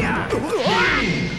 どうや。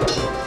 you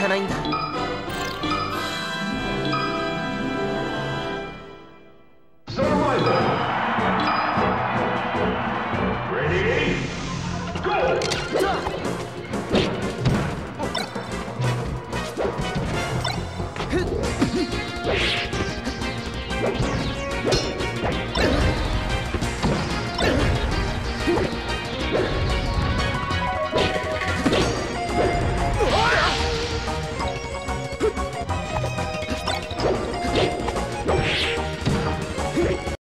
かないんだ。